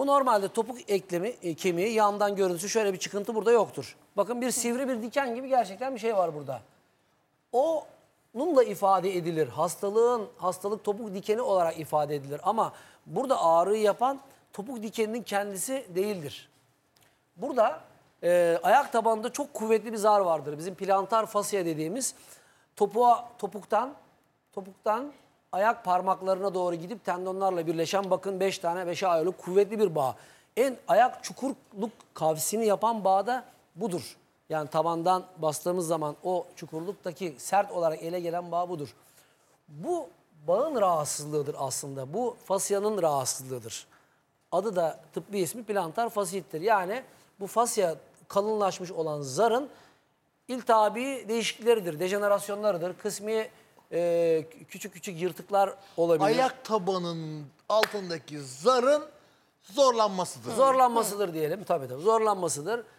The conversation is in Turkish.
Bu normalde topuk eklemi, e, kemiği yandan görüntüsü şöyle bir çıkıntı burada yoktur. Bakın bir sivri bir diken gibi gerçekten bir şey var burada. Onunla ifade edilir. Hastalığın, hastalık topuk dikeni olarak ifade edilir. Ama burada ağrıyı yapan topuk dikeninin kendisi değildir. Burada e, ayak tabanında çok kuvvetli bir zar vardır. Bizim plantar fasya dediğimiz topuğa, topuktan topuktan ayak parmaklarına doğru gidip tendonlarla birleşen bakın 5 tane 5'e ayrılık kuvvetli bir bağ. En ayak çukurluk kavsini yapan bağ da budur. Yani tabandan bastığımız zaman o çukurluktaki sert olarak ele gelen bağ budur. Bu bağın rahatsızlığıdır aslında. Bu fasyanın rahatsızlığıdır. Adı da tıbbi ismi plantar fasittir. Yani bu fasya kalınlaşmış olan zarın iltihabi değişiklikleridir, dejenerasyonlarıdır. Kısmi e, küçük küçük yırtıklar olabilir. Ayak tabanının altındaki zarın zorlanmasıdır. Zorlanmasıdır diyelim tabii tabii zorlanmasıdır.